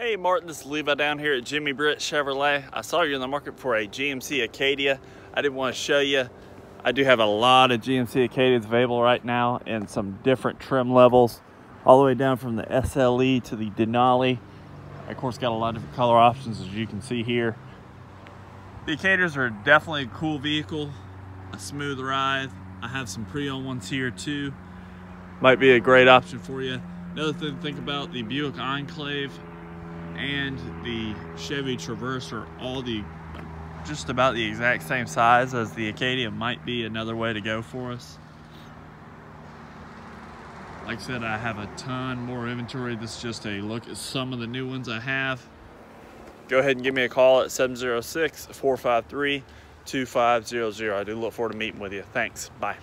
Hey Martin, this is Levi down here at Jimmy Britt Chevrolet. I saw you're in the market for a GMC Acadia. I did want to show you. I do have a lot of GMC Acadias available right now in some different trim levels, all the way down from the SLE to the Denali. Of course, got a lot of different color options as you can see here. The Acadias are definitely a cool vehicle, a smooth ride. I have some pre-owned ones here too. Might be a great option for you. Another thing to think about, the Buick Enclave and the Chevy Traverse are all the just about the exact same size as the Acadia might be another way to go for us. Like I said, I have a ton more inventory. This is just a look at some of the new ones I have. Go ahead and give me a call at 706-453-2500. I do look forward to meeting with you. Thanks. Bye.